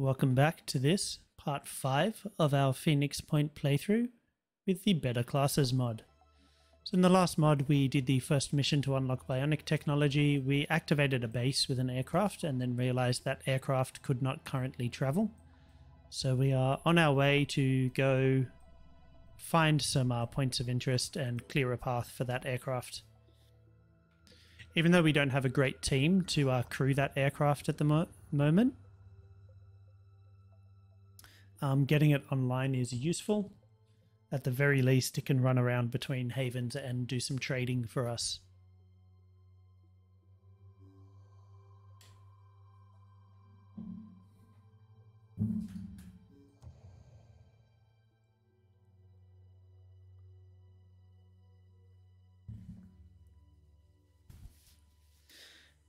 Welcome back to this, part 5 of our Phoenix Point playthrough with the Better Classes mod. So in the last mod we did the first mission to unlock bionic technology, we activated a base with an aircraft and then realized that aircraft could not currently travel. So we are on our way to go find some uh, points of interest and clear a path for that aircraft. Even though we don't have a great team to uh, crew that aircraft at the mo moment, um, getting it online is useful. At the very least, it can run around between havens and do some trading for us.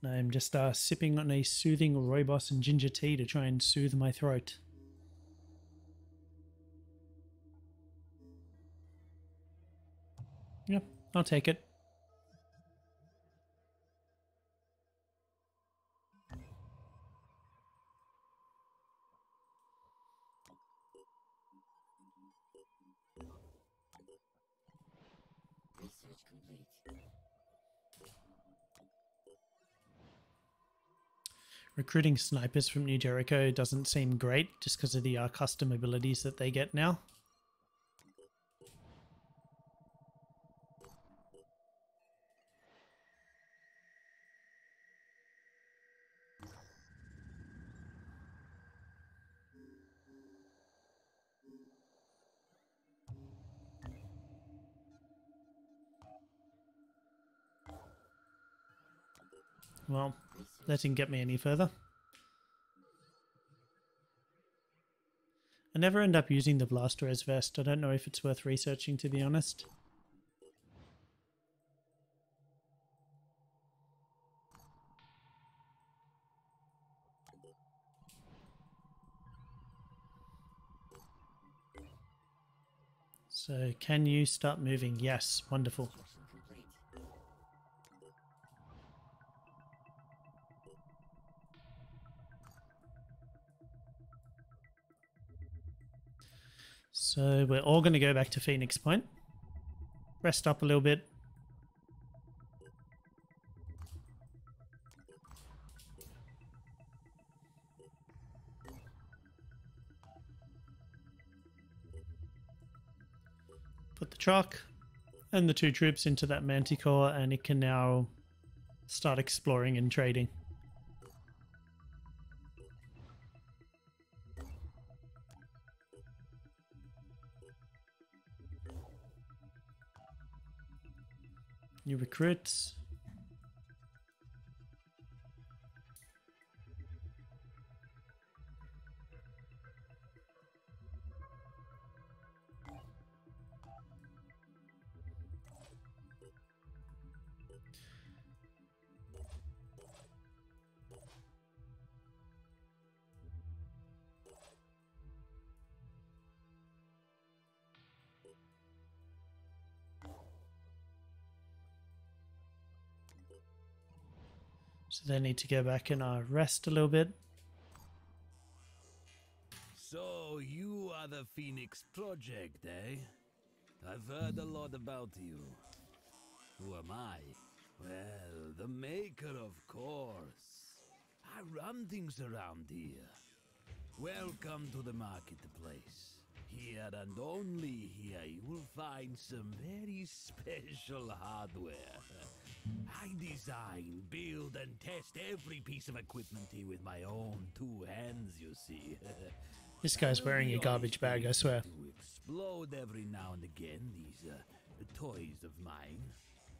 I'm just uh, sipping on a soothing rooibos and ginger tea to try and soothe my throat. Yep, I'll take it. Recruiting snipers from New Jericho doesn't seem great just because of the uh, custom abilities that they get now. That didn't get me any further. I never end up using the Blastoise vest. I don't know if it's worth researching, to be honest. So, can you start moving? Yes, wonderful. So we're all going to go back to Phoenix Point. Rest up a little bit. Put the truck and the two troops into that manticore and it can now start exploring and trading. New recruits. So they need to go back and uh, rest a little bit. So you are the Phoenix Project, eh? I've heard a lot about you. Who am I? Well, the maker, of course. I run things around here. Welcome to the marketplace. Here and only here you will find some very special hardware. I design, build, and test every piece of equipment here with my own two hands, you see. this guy's wearing a garbage bag, I swear. To explode every now and again, these uh, toys of mine.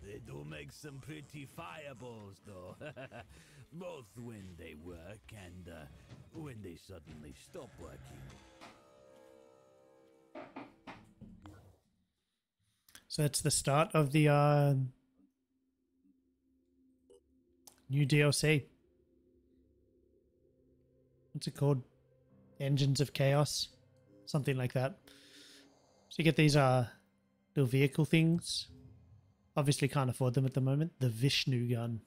They do make some pretty fireballs, though. Both when they work and uh, when they suddenly stop working. So that's the start of the uh, New DLC. What's it called? Engines of Chaos? Something like that. So you get these uh little vehicle things. Obviously can't afford them at the moment. The Vishnu gun.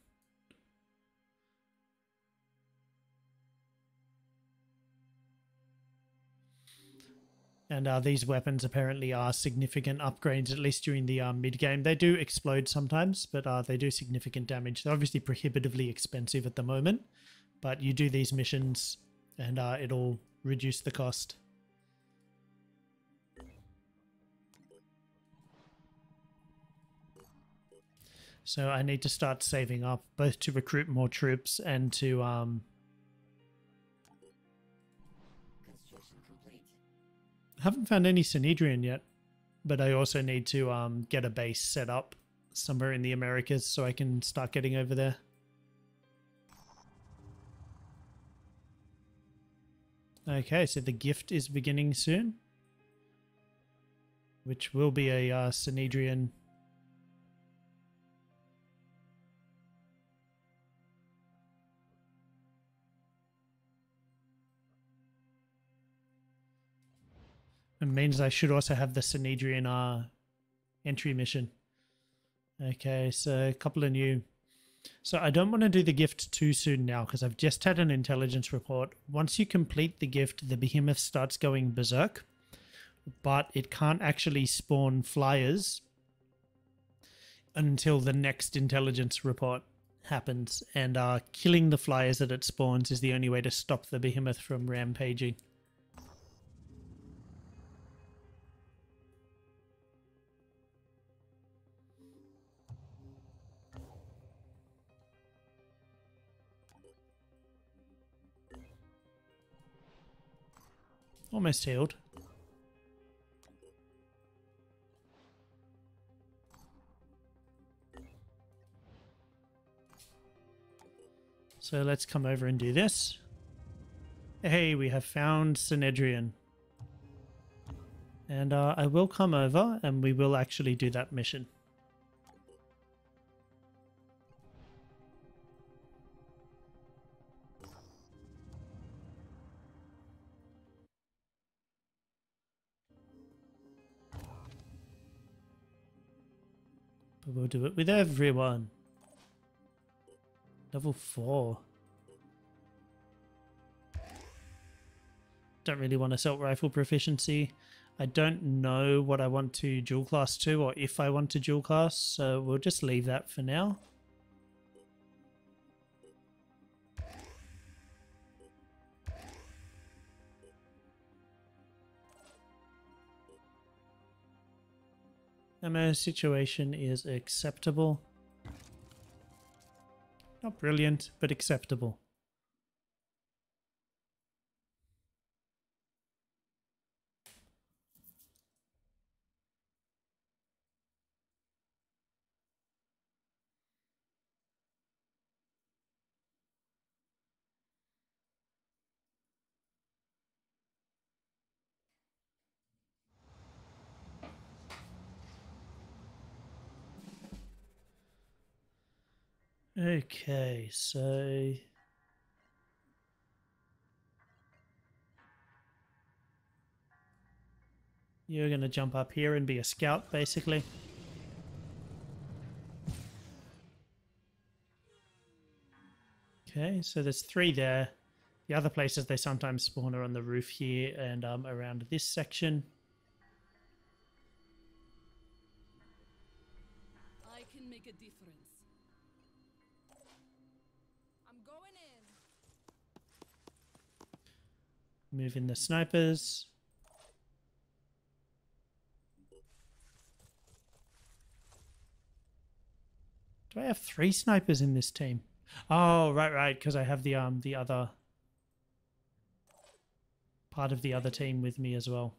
And uh, these weapons apparently are significant upgrades, at least during the uh, mid game. They do explode sometimes, but uh, they do significant damage. They're obviously prohibitively expensive at the moment, but you do these missions and uh, it'll reduce the cost. So I need to start saving up both to recruit more troops and to um haven't found any Synedrion yet, but I also need to um get a base set up somewhere in the Americas so I can start getting over there. Okay, so the gift is beginning soon, which will be a uh, Synedrion It means I should also have the Synedrion uh, entry mission. Okay, so a couple of new. So I don't want to do the gift too soon now because I've just had an intelligence report. Once you complete the gift, the behemoth starts going berserk, but it can't actually spawn flyers until the next intelligence report happens. And uh, killing the flyers that it spawns is the only way to stop the behemoth from rampaging. Almost healed. So let's come over and do this. Hey, we have found Synedrion. And uh, I will come over and we will actually do that mission. But we'll do it with everyone. Level 4. Don't really want to assault rifle proficiency. I don't know what I want to dual class to or if I want to dual class, so we'll just leave that for now. Ammo situation is acceptable. Not brilliant, but acceptable. Okay, so you're going to jump up here and be a scout, basically. Okay, so there's three there. The other places they sometimes spawn are on the roof here and um, around this section. Moving the snipers. Do I have three snipers in this team? Oh, right, right, because I have the um the other part of the other team with me as well.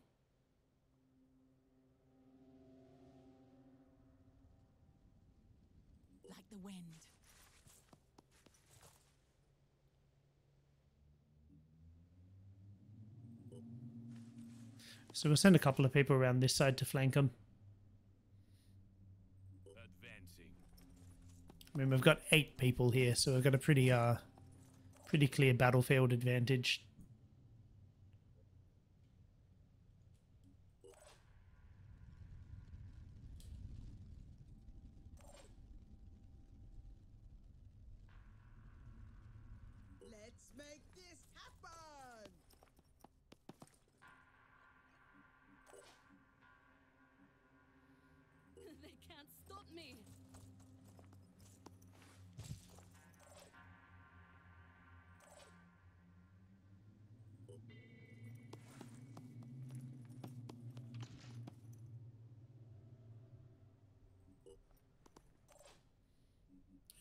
So we'll send a couple of people around this side to flank them. Advancing. I mean, we've got eight people here, so we've got a pretty, uh, pretty clear battlefield advantage.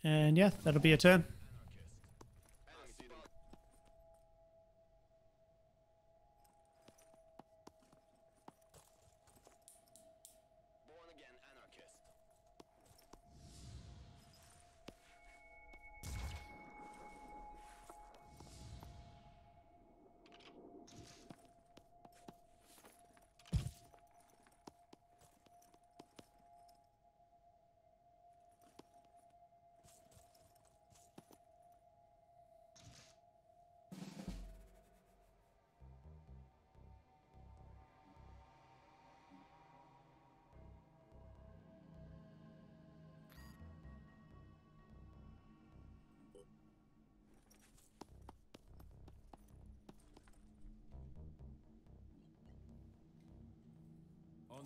And yeah, that'll be a turn.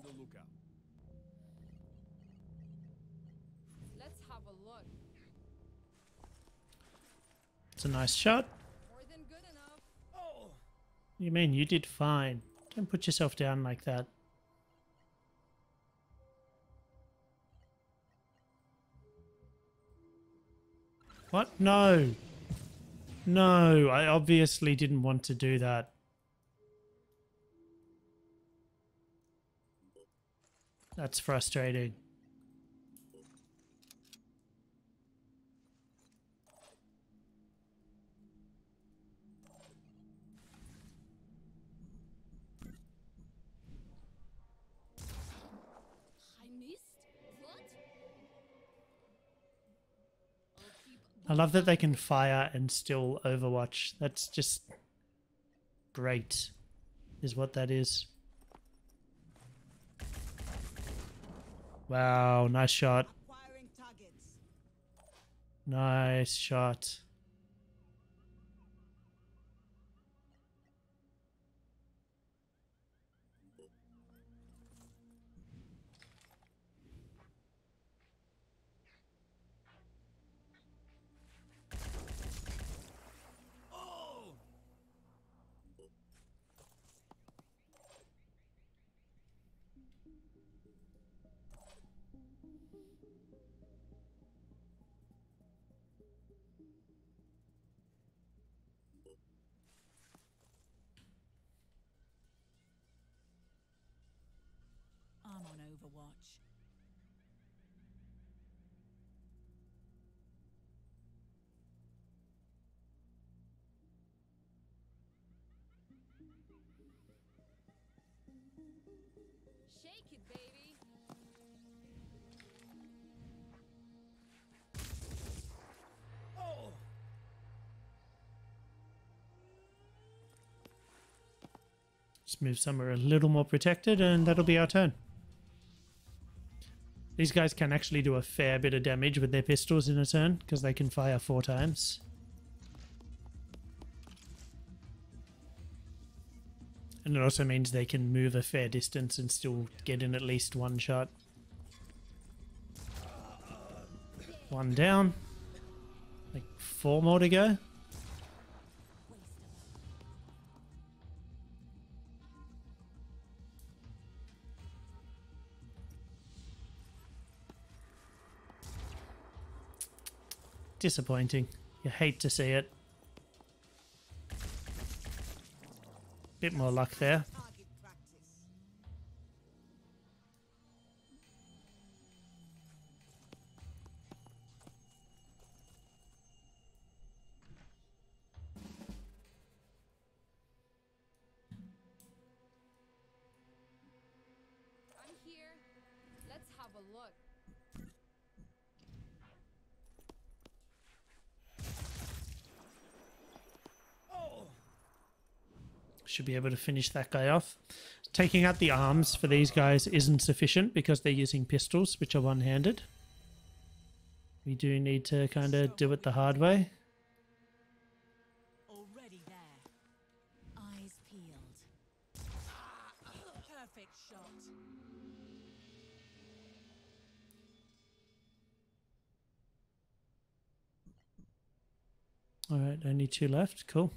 The lookout. Let's have a look. It's a nice shot. More than good enough. Oh! You mean you did fine? Don't put yourself down like that. What? No. No, I obviously didn't want to do that. That's frustrating. I missed? What? I'll keep I love that they can fire and still overwatch. That's just great, is what that is. Wow, nice shot. Nice shot. Let's move somewhere a little more protected, and that'll be our turn. These guys can actually do a fair bit of damage with their pistols in a turn, because they can fire four times. And it also means they can move a fair distance and still get in at least one shot. One down. Like four more to go. Disappointing. You hate to see it. Bit more luck there. Should be able to finish that guy off. Taking out the arms for these guys isn't sufficient because they're using pistols, which are one-handed. We do need to kind of do it the hard way. Already there. Eyes peeled. Perfect shot. All right, only two left. Cool.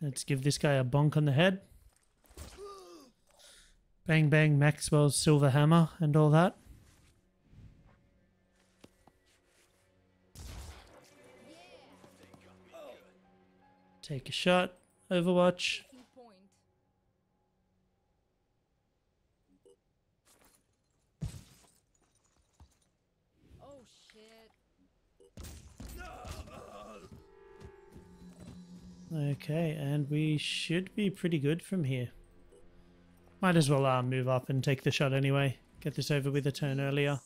Let's give this guy a bonk on the head. Bang bang Maxwell's silver hammer and all that. Take a shot. Overwatch. Taking point. Oh shit. Okay, and we should be pretty good from here. Might as well uh, move up and take the shot anyway. Get this over with a turn earlier.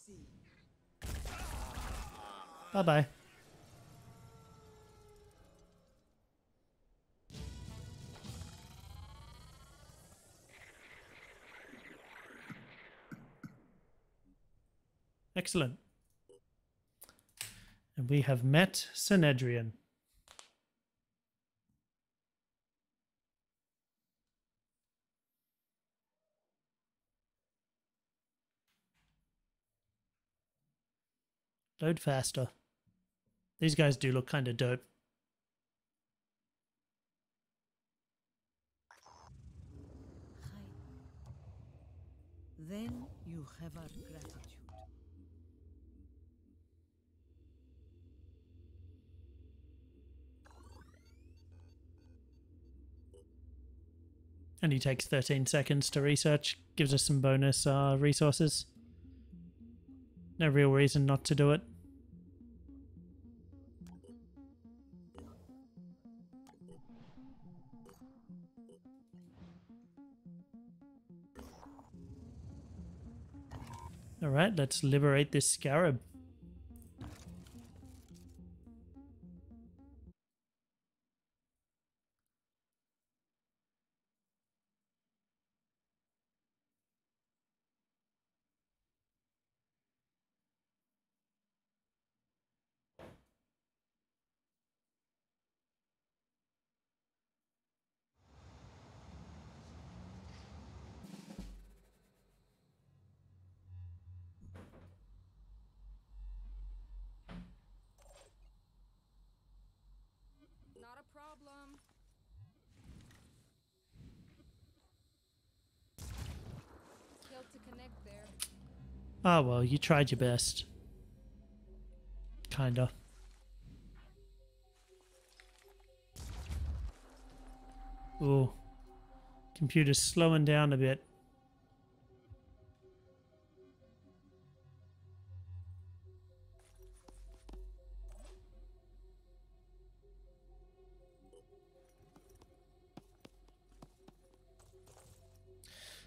Bye bye. Excellent. And we have met Synedrion. Load faster. These guys do look kind of dope. Then you have our gratitude. And he takes 13 seconds to research, gives us some bonus uh, resources. No real reason not to do it. Alright, let's liberate this scarab. Ah, well, you tried your best. Kinda. Ooh. Computer's slowing down a bit.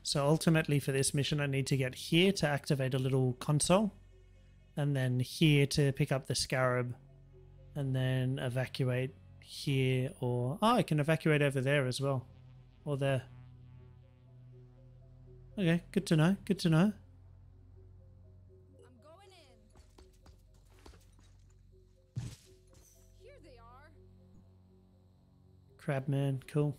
So ultimately for this mission, I need to get here to activate a little console. And then here to pick up the scarab. And then evacuate here or... Oh, I can evacuate over there as well. Or there. Okay, good to know. Good to know. I'm going in. Here they are. Crabman, cool.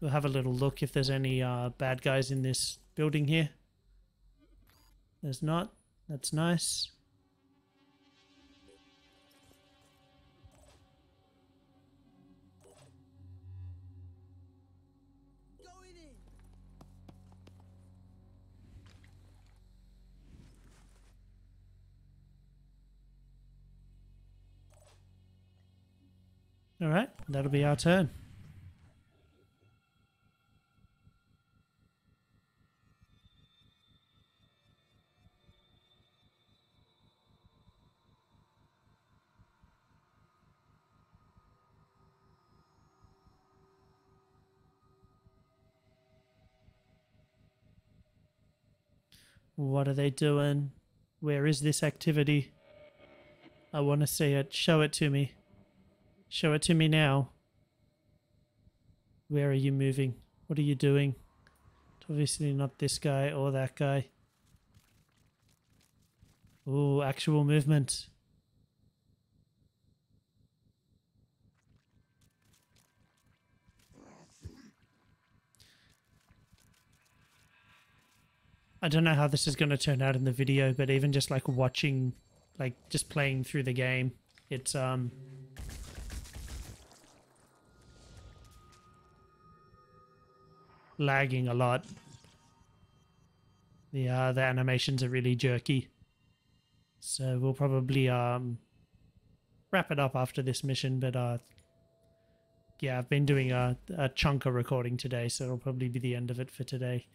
We'll have a little look if there's any uh, bad guys in this building here. There's not. That's nice. Alright, that'll be our turn. What are they doing? Where is this activity? I want to see it. Show it to me. Show it to me now. Where are you moving? What are you doing? It's obviously not this guy or that guy. Ooh, actual movement. I don't know how this is going to turn out in the video, but even just like watching, like just playing through the game, it's um lagging a lot. The uh, the animations are really jerky. So we'll probably um wrap it up after this mission, but uh yeah, I've been doing a, a chunk of recording today, so it'll probably be the end of it for today.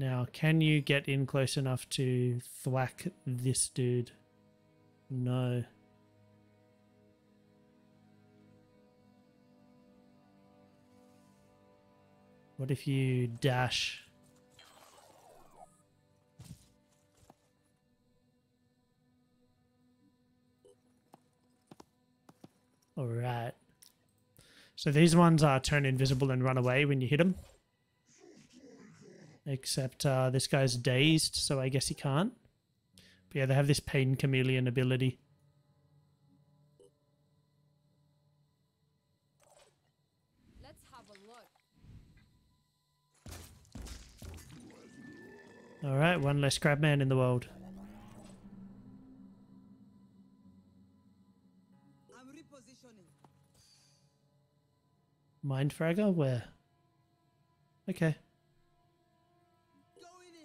Now, can you get in close enough to thwack this dude? No. What if you dash? Alright. So these ones are turn invisible and run away when you hit them. Except uh, this guy's dazed, so I guess he can't. But yeah, they have this pain chameleon ability. Let's have a look. Alright, one less crab man in the world. I'm repositioning. Mind fragger? Where? Okay.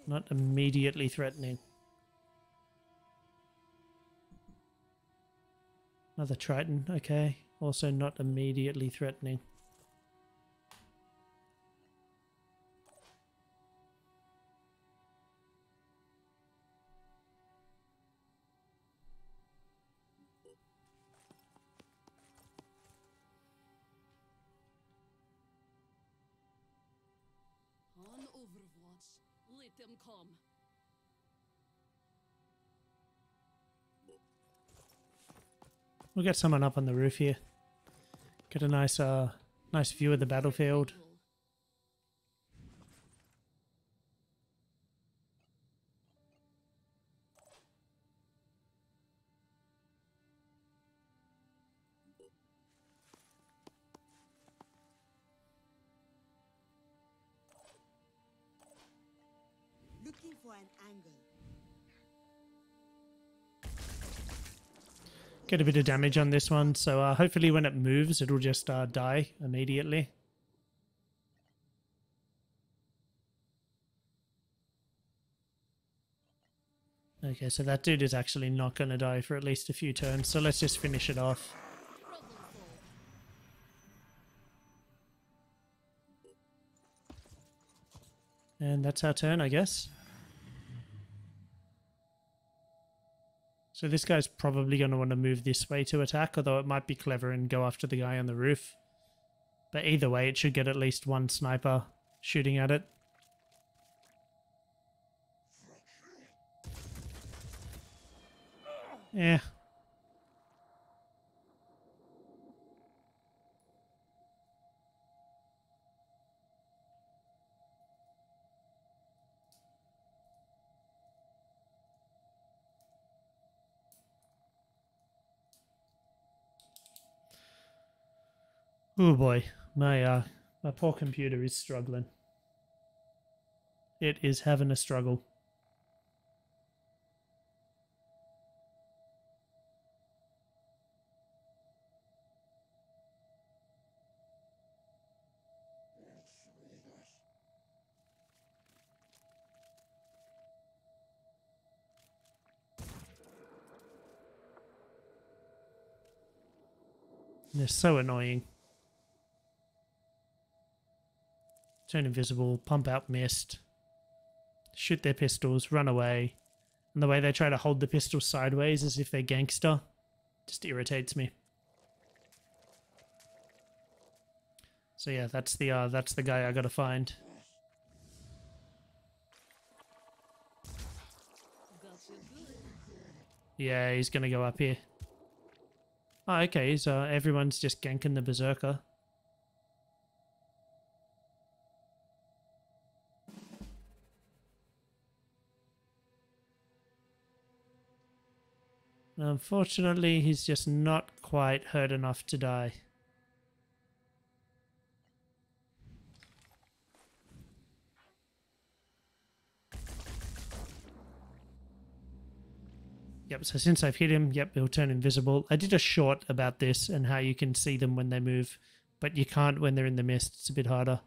Not immediately threatening. Another Triton, okay. Also not immediately threatening. Them come. We'll get someone up on the roof here. Get a nice uh nice view of the battlefield. Get a bit of damage on this one, so uh, hopefully when it moves it'll just uh, die immediately. Okay, so that dude is actually not going to die for at least a few turns, so let's just finish it off. And that's our turn, I guess. So this guy's probably going to want to move this way to attack, although it might be clever and go after the guy on the roof. But either way, it should get at least one sniper shooting at it. Yeah. Oh boy, my uh, my poor computer is struggling. It is having a struggle. They're so annoying. Turn invisible, pump out mist, shoot their pistols, run away. And the way they try to hold the pistol sideways as if they're gangster just irritates me. So yeah, that's the uh, that's the guy I gotta find. Yeah, he's gonna go up here. Oh, okay, so everyone's just ganking the berserker. Unfortunately, he's just not quite hurt enough to die. Yep, so since I've hit him, yep, he'll turn invisible. I did a short about this and how you can see them when they move, but you can't when they're in the mist. It's a bit harder.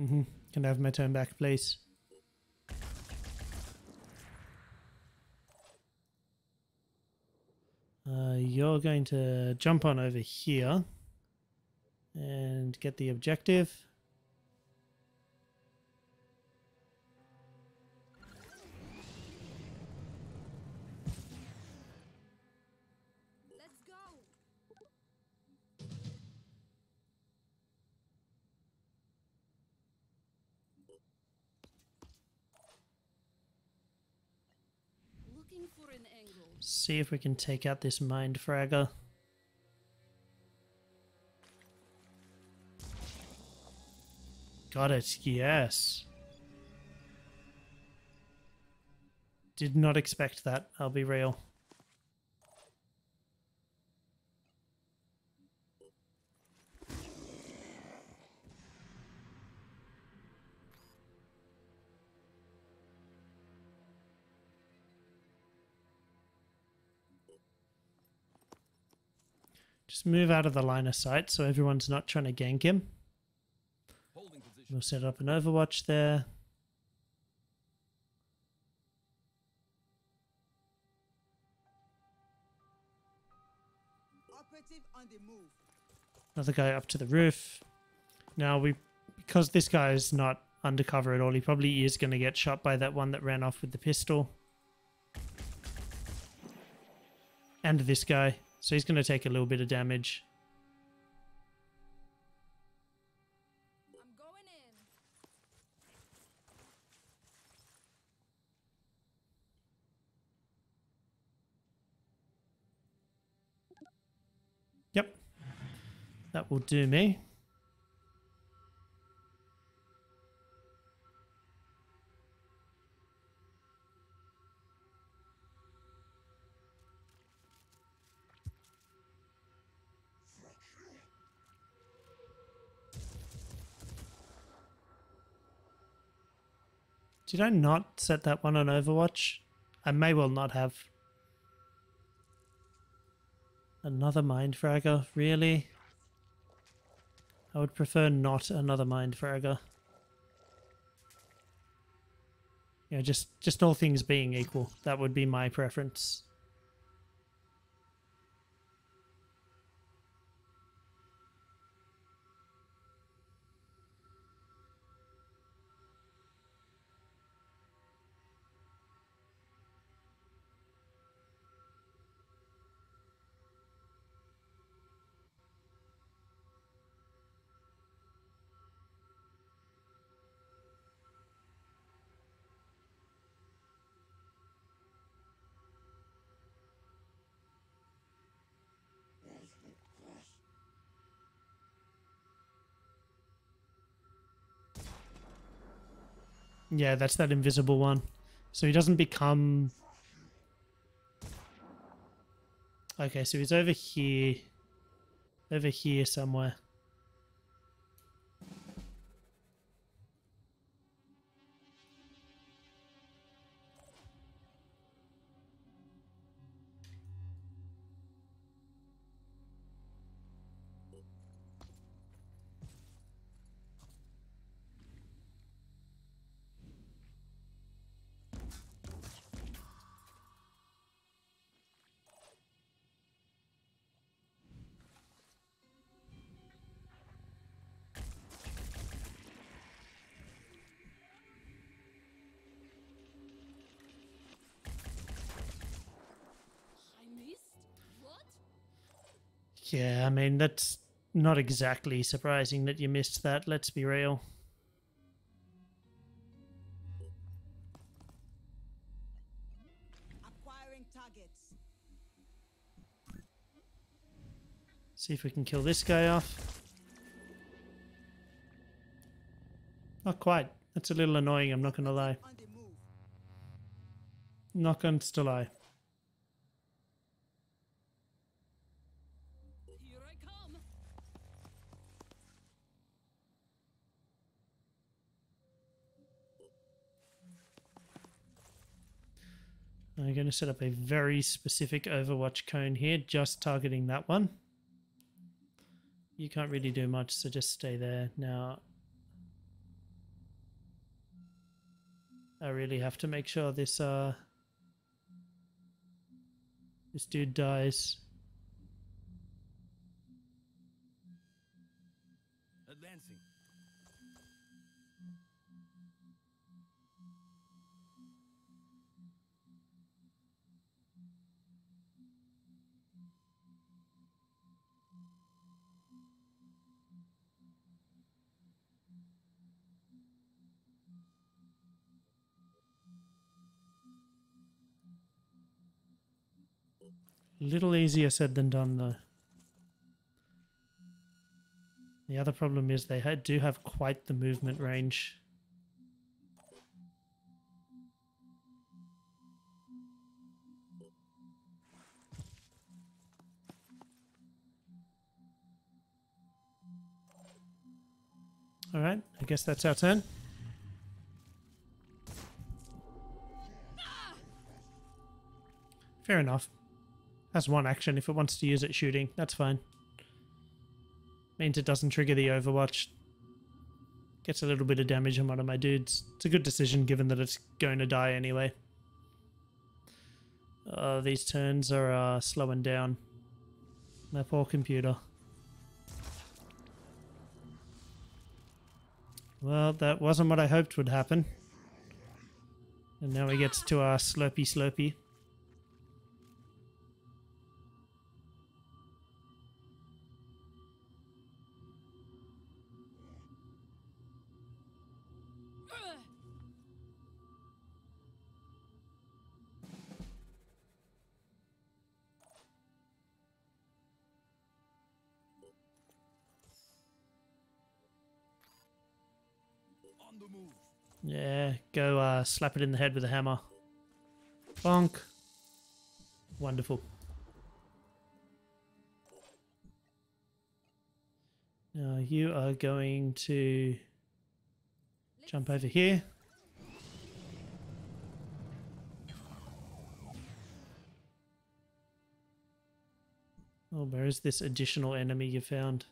Mm-hmm. Can I have my turn back, please? Uh, you're going to jump on over here and get the objective. See if we can take out this mind fragger. Got it, yes. Did not expect that, I'll be real. Move out of the line of sight so everyone's not trying to gank him. We'll set up an overwatch there. Another guy up to the roof. Now we, because this guy is not undercover at all, he probably is going to get shot by that one that ran off with the pistol. And this guy. So he's going to take a little bit of damage. I'm going in. Yep. That will do me. Did I not set that one on Overwatch? I may well not have. Another Mind Fragger? Really? I would prefer not another Mind Fragger. Yeah, just, just all things being equal. That would be my preference. Yeah, that's that invisible one. So he doesn't become... Okay, so he's over here. Over here somewhere. Yeah, I mean, that's not exactly surprising that you missed that, let's be real. Acquiring targets. See if we can kill this guy off. Not quite. That's a little annoying, I'm not going to lie. On the move. Not going to lie. Here I come. I'm going to set up a very specific Overwatch cone here, just targeting that one. You can't really do much, so just stay there. Now, I really have to make sure this uh this dude dies. Advancing. Little easier said than done, though. The other problem is they do have quite the movement range. Alright, I guess that's our turn. Fair enough. That's one action. If it wants to use it shooting, that's fine. Means it doesn't trigger the Overwatch. Gets a little bit of damage on one of my dudes. It's a good decision given that it's going to die anyway. Uh, these turns are uh, slowing down. My poor computer. Well, that wasn't what I hoped would happen. And now he gets to our slurpy slurpy. Go uh, slap it in the head with a hammer. Bonk. Wonderful. Now you are going to jump over here. Oh, where is this additional enemy you found?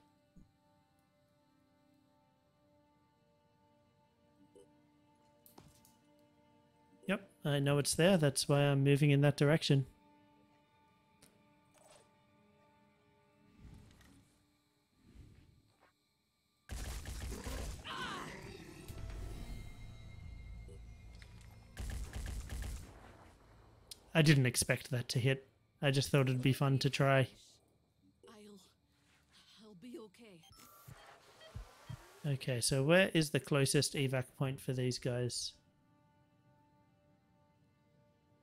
I know it's there. That's why I'm moving in that direction. I didn't expect that to hit. I just thought it'd be fun to try. I'll. I'll be okay. Okay, so where is the closest evac point for these guys?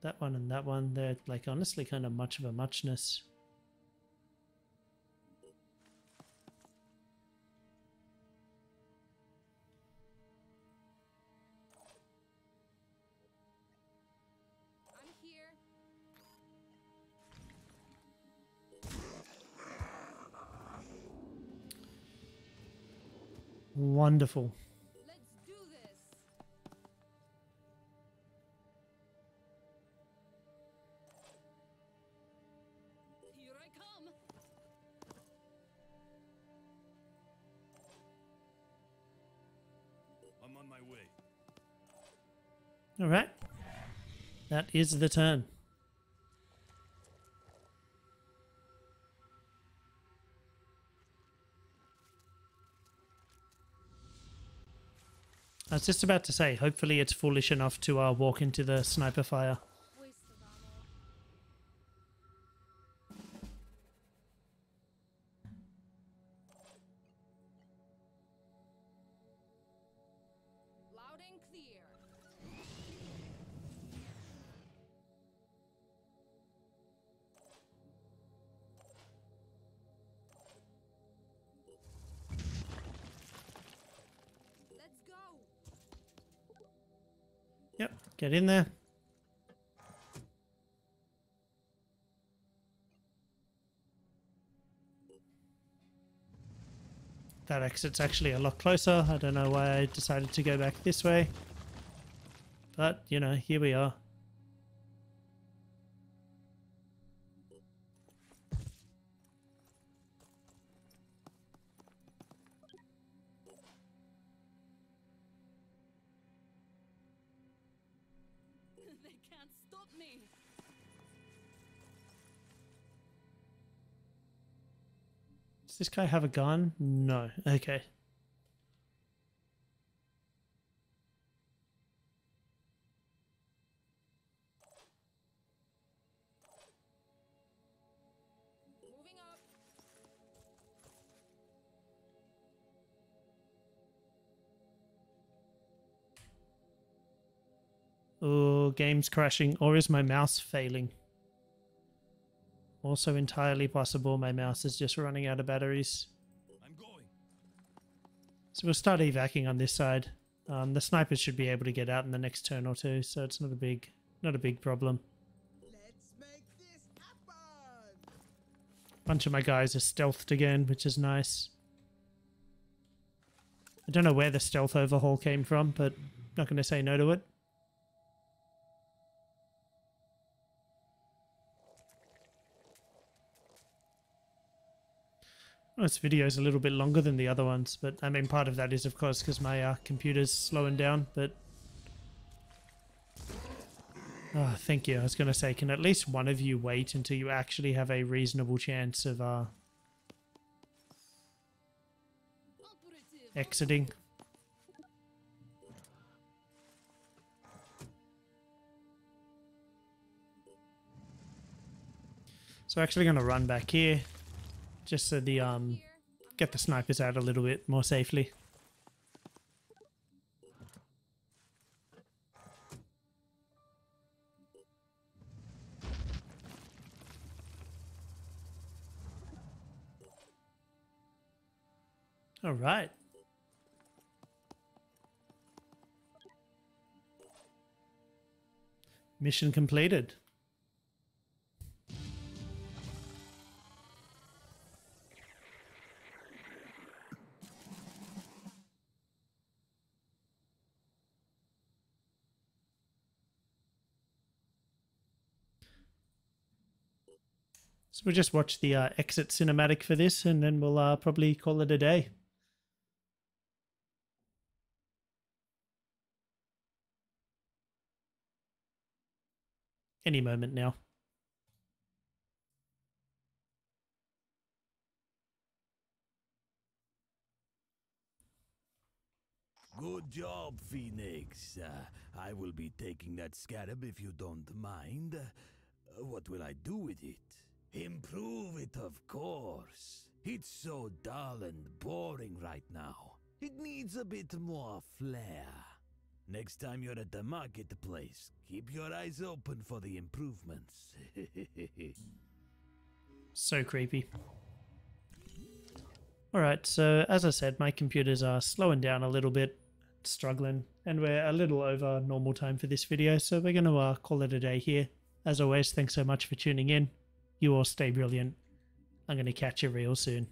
That one and that one, they're like honestly kind of much of a muchness. Wonderful. Alright. That is the turn. I was just about to say, hopefully it's foolish enough to uh, walk into the sniper fire. In there. That exit's actually a lot closer. I don't know why I decided to go back this way. But, you know, here we are. Guy have a gun? No. Okay. Oh, game's crashing. Or is my mouse failing? Also entirely possible my mouse is just running out of batteries. I'm going. So we'll start evacing on this side. Um, the snipers should be able to get out in the next turn or two, so it's not a big, not a big problem. Let's make this happen. bunch of my guys are stealthed again, which is nice. I don't know where the stealth overhaul came from, but not going to say no to it. This video is a little bit longer than the other ones, but I mean, part of that is, of course, because my uh, computer's slowing down, but... Oh, thank you. I was going to say, can at least one of you wait until you actually have a reasonable chance of uh, exiting? So actually going to run back here, just so the um get the snipers out a little bit more safely. All right. Mission completed. So we'll just watch the uh, exit cinematic for this and then we'll uh, probably call it a day. Any moment now. Good job, Phoenix. Uh, I will be taking that scarab if you don't mind. Uh, what will I do with it? Improve it, of course. It's so dull and boring right now. It needs a bit more flair. Next time you're at the marketplace, keep your eyes open for the improvements. So creepy. Alright, so as I said, my computers are slowing down a little bit, struggling, and we're a little over normal time for this video, so we're going to uh, call it a day here. As always, thanks so much for tuning in. You all stay brilliant. I'm going to catch you real soon.